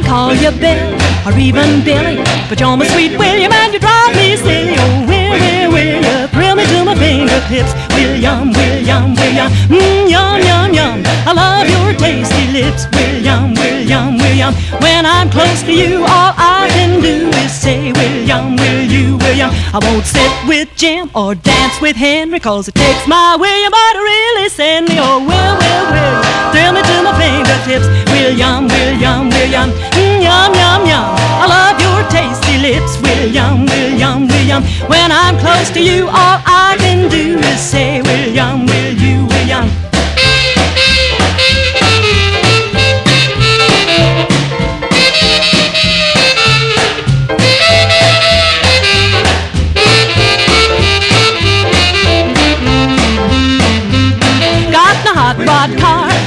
call you Bill or even Billy, but you're my sweet Willyum and you drive me silly. Oh, Will, Will, Will, you thrill me to my fingertips. Willyum, Willyum, Willyum, mmm, yum, yum, yum. I love your tasty lips. Willyum, Willyum, Willyum. When I'm close to you, all I can do is say, Willyum, will you, Willyum? I won't sit with Jim or dance with Henry, cause it takes my Willyum boy to really send me. Oh, Will, fingertips. Willyum, Willyum, Willyum, mm, yum, yum, yum. I love your tasty lips. Willyum, Willyum, Willyum. When I'm close to you, all I can do is say, Willyum, Willyum?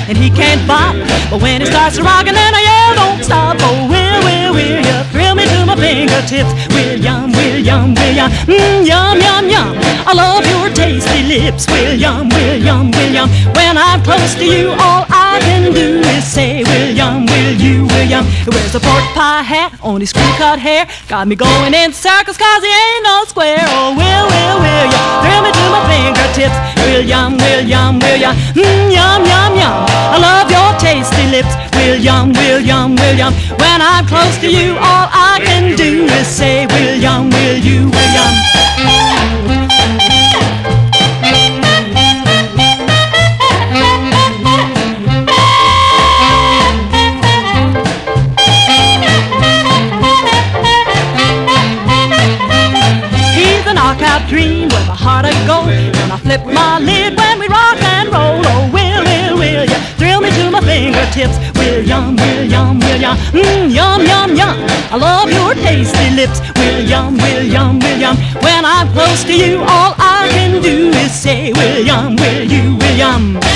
And he can't bop. But when it starts rocking, then I yell, don't stop. Oh, will, will, will you thrill me to my fingertips? Willyum, Willyum, Willyum, mm, yum, yum, yum. I love your tasty lips, Willyum, Willyum, Willyum. When I'm close to you, all I can do is say, Willyum, will you, Willyum? He wears a pork pie hat on his screw cut hair. Got me going in circles cause he ain't no square. Oh, will, will, will you thrill me to my fingertips? Willyum, Willyum, Willyum, mm, yum, yum, yum. I love your tasty lips, Willyum, Willyum, Willyum. When I'm close to you, all I can A dream with a heart of gold. And I flip my lid when we rock and roll. Oh, will, will, will you thrill me to my fingertips? Willyum, Willyum, Willyum, mm, yum, yum, yum. I love your tasty lips. Willyum, Willyum, Willyum. When I'm close to you, all I can do is say, Willyum, will you, Willyum?